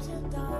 To dawn.